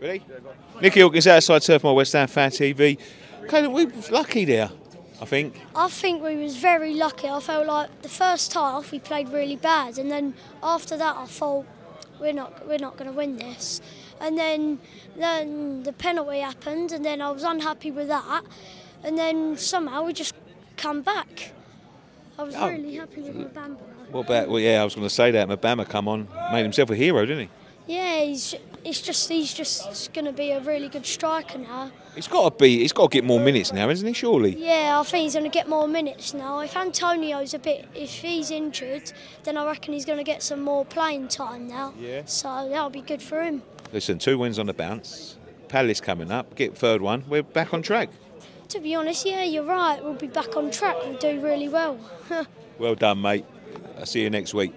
Ready? Nicky Hawkins outside Turf Moor West Ham Fan TV. Caleb, we was lucky there, I think. I think we was very lucky. I felt like the first half we played really bad, and then after that I thought we're not we're not going to win this. And then then the penalty happened, and then I was unhappy with that. And then somehow we just come back. I was Oh. really happy with Mubama. What about? Well, yeah, I was going to say that. Mubama come on, made himself a hero, didn't he? Yeah, he's it's just he's just going to be a really good striker now. He's got to be. He's got to get more minutes now, isn't he? Surely. Yeah, I think he's going to get more minutes now. If Antonio's a bit, if he's injured, then I reckon he's going to get some more playing time now. Yeah. So that'll be good for him. Listen, two wins on the bounce. Palace coming up. Get third one. We're back on track. To be honest, yeah, you're right. We'll be back on track. We'll do really well. Well done, mate. I'll see you next week.